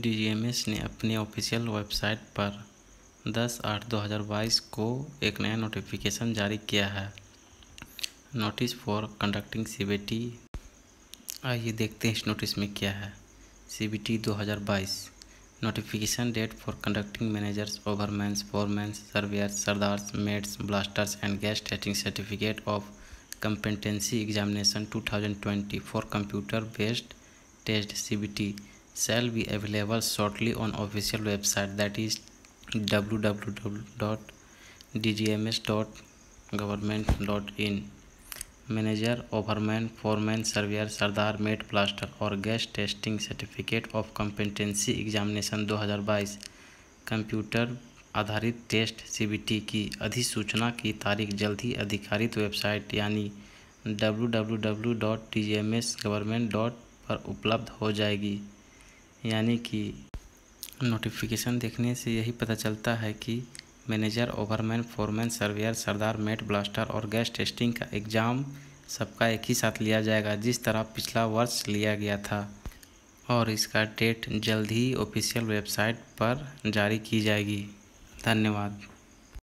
DGMS ने अपनी official website पर 10 आठ 2022 को एक नया नोटिफिकेशन जारी किया है। नोटिस फॉर कंडक्टिंग सीबीटी आइए देखते हैं इस नोटिस में क्या है। CBT 2022 notification date for conducting managers overmans foremans surveyors sardars mates blasters and gas testing certificate of competency examination 2020 for computer based test CBT shall be available shortly on official website that is www.dgms.government.in manager overman foreman surveyor sardar mate blaster और gas testing certificate of competency examination 2022 computer आधारित test CBT की अधिसूचना की तारीख जल्द ही अधिकारित website यानी www.dgms.government.in पर उपलब्ध हो जाएगी यानी कि नोटिफिकेशन देखने से यही पता चलता है कि manager overman foreman surveyor sardar mate blaster और गैस टेस्टिंग का एग्ज़ाम सबका एक ही साथ लिया जाएगा, जिस तरह पिछला वर्ष लिया गया था। और इसका डेट जल्द ही ऑफिशियल वेबसाइट पर जारी की जाएगी। धन्यवाद।